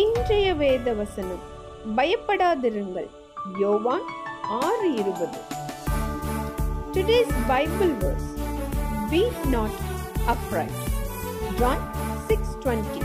இன்றைய வேத வசனம் பயப்படாதிருங்கள். யோவான் ஆறு இருபது. Today's Bible verse be not afraid John six twenty